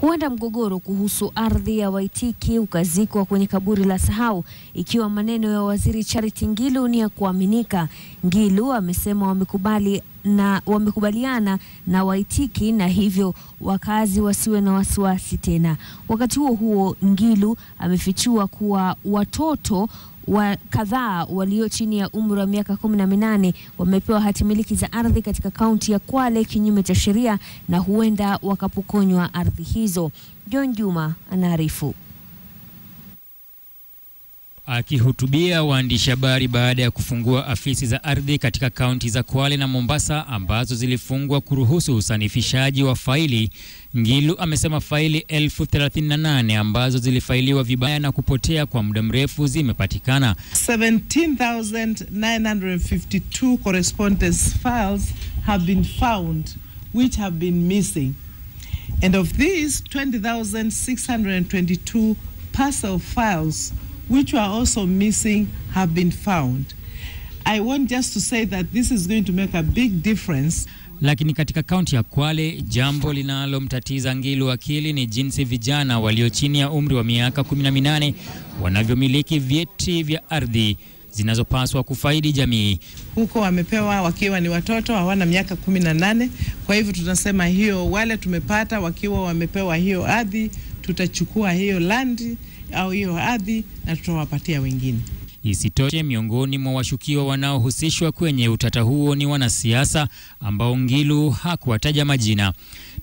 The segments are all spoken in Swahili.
Huenda mgogoro kuhusu ardhi ya Waitiki ukazikwa kwenye kaburi la sahau ikiwa maneno ya Waziri Charity Ngilu ni ya kuaminika. Ngilu amesema wamekubali na wamekubaliana na Waitiki na hivyo wakazi wasiwe na wasiwasi tena. Wakati huo huo, Ngilu amefichua kuwa watoto wa kadhaa walio chini ya umri wa miaka kumi na minane wamepewa hati miliki za ardhi katika kaunti ya Kwale kinyume cha sheria na huenda wakapokonywa ardhi hizo. John Juma anaarifu. Akihutubia waandishi habari baada ya kufungua afisi za ardhi katika kaunti za Kwale na Mombasa ambazo zilifungwa kuruhusu usanifishaji wa faili, Ngilu amesema faili elfu 38 ambazo zilifailiwa vibaya na kupotea kwa muda mrefu zimepatikana. 17,952 correspondence files have been found which have been missing. And of these, 20,622 parcel files which were also missing have been found. I want just to say that this is going to make a big difference. Lakini katika kaunti ya Kwale, jambo linalomtatiza Ngilu akili ni jinsi vijana walio chini ya umri wa miaka 18 wanavyomiliki vyeti vya ardhi zinazopaswa kufaidi jamii. Huko wamepewa wakiwa ni watoto hawana miaka kumi na nane. Kwa hivyo tunasema hiyo, wale tumepata wakiwa wamepewa hiyo ardhi, tutachukua hiyo landi au hiyo ardhi na tutawapatia wengine. Isitoshe, miongoni mwa washukiwa wanaohusishwa kwenye utata huo ni wanasiasa ambao Ngilu hakuwataja majina.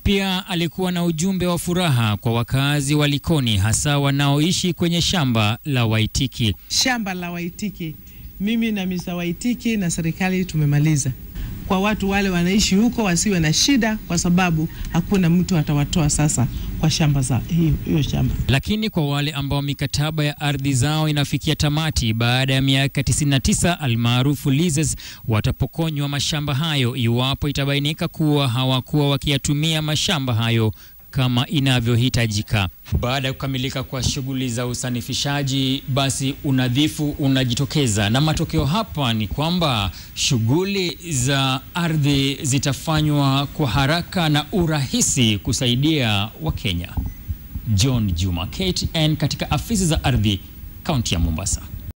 Pia alikuwa na ujumbe wa furaha kwa wakazi wa Likoni, hasa wanaoishi kwenye shamba la Waitiki. Shamba la Waitiki, mimi na Mr. Waitiki na serikali tumemaliza. Kwa watu wale wanaishi huko wasiwe na shida, kwa sababu hakuna mtu atawatoa sasa kwa shamba za hiyo, shamba. Lakini kwa wale ambao mikataba ya ardhi zao inafikia tamati baada ya miaka 99 almaarufu leases, watapokonywa mashamba hayo iwapo itabainika kuwa hawakuwa wakiyatumia mashamba hayo kama inavyohitajika. Baada ya kukamilika kwa shughuli za usanifishaji, basi unadhifu unajitokeza, na matokeo hapa ni kwamba shughuli za ardhi zitafanywa kwa haraka na urahisi kusaidia Wakenya. John Juma, KTN, katika afisi za ardhi, kaunti ya Mombasa.